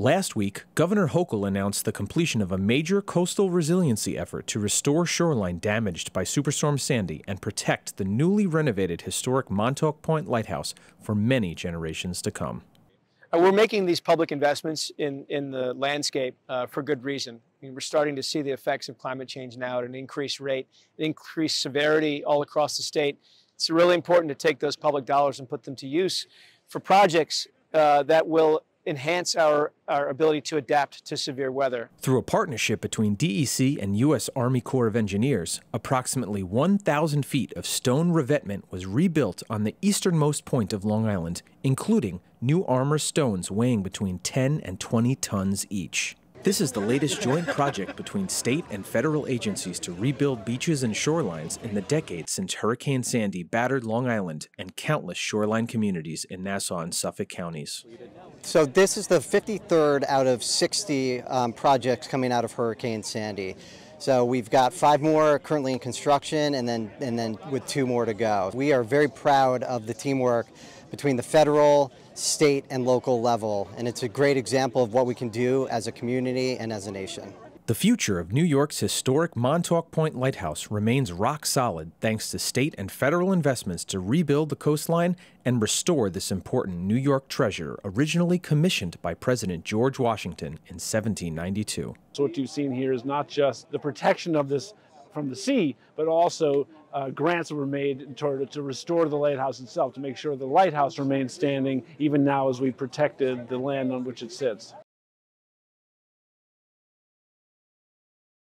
Last week, Governor Hochul announced the completion of a major coastal resiliency effort to restore shoreline damaged by Superstorm Sandy and protect the newly renovated historic Montauk Point Lighthouse for many generations to come. Uh, we're making these public investments in, in the landscape uh, for good reason. I mean, we're starting to see the effects of climate change now at an increased rate, increased severity all across the state. It's really important to take those public dollars and put them to use for projects uh, that will enhance our, our ability to adapt to severe weather. Through a partnership between DEC and U.S. Army Corps of Engineers, approximately 1,000 feet of stone revetment was rebuilt on the easternmost point of Long Island, including new armor stones weighing between 10 and 20 tons each. This is the latest joint project between state and federal agencies to rebuild beaches and shorelines in the decades since Hurricane Sandy battered Long Island and countless shoreline communities in Nassau and Suffolk counties. So this is the 53rd out of 60 um, projects coming out of Hurricane Sandy. So we've got five more currently in construction and then, and then with two more to go. We are very proud of the teamwork between the federal, state, and local level, and it's a great example of what we can do as a community and as a nation. The future of New York's historic Montauk Point Lighthouse remains rock solid thanks to state and federal investments to rebuild the coastline and restore this important New York treasure originally commissioned by President George Washington in 1792. So what you've seen here is not just the protection of this from the sea, but also uh, grants were made to, to restore the lighthouse itself, to make sure the lighthouse remains standing even now as we protected the land on which it sits.